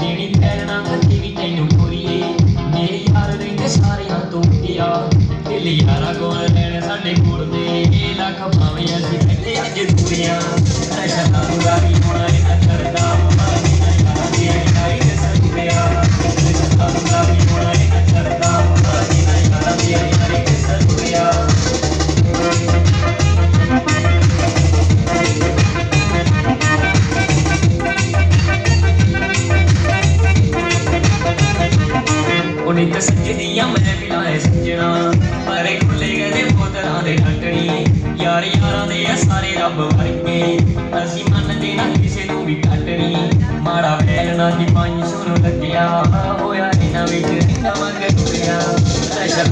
ਦੇਣੀ ਪੈਣਾ ਕਦੀ ਵੀ ਤੈਨੂੰ ਪੂਰੀਏ। ਮੇਰੇ ਯਾਰ ਰਹਿੰਦੇ ਸਾਰਿਆਂ ਤੋਂ ਗਿਆ ਦਿਲ ਯਾਰਾ ਕੋਲ ਰਹਿਣ ਸਾਡੇ ਕੋਲ ਦੇ ਲੱਖ ਭਾਵੇਂ ਅਸੀਂ ਕਹਿੰਦੇ ਅੱਜ ਦੂਰੀਆਂ। ਨਸ਼ਾ ਤਾਂ ਦੁਰਾਰੀ ਹੋਣਾ ਇਹ ਕਰਦਾ। ਵਿੱਚ ਸਿੱਖਦੀਆਂ ਮੈਂ ਮਿਲਾਏ ਸੱਜਣਾ। ਪਰ ਖੁੱਲੇ ਗਏ ਮੋਦਰਾਂ ਦੇ ਟੱਟਣੀ ਯਾਰ ਯਾਰਾਂ ਦੇ ਆ ਸਾਰੇ ਰੱਬ ਵਰਗੇ। ਅਸੀਂ ਮੰਨਦੇ ਨਾ ਕਿਸੇ ਨੂੰ ਵੀ ਟੱਟਣੀ ਮਾੜਾ ਵੇਲਣਾ ਦੀ ਪੰਜ ਸੁਣ ਲੱਗਿਆ। ਹੋਇਆ ਇਹਨਾਂ ਵਿੱਚ, ਇਹਨਾਂ ਵਾਂਗ ਟੁੱਟਿਆ ਅਸ਼ਾ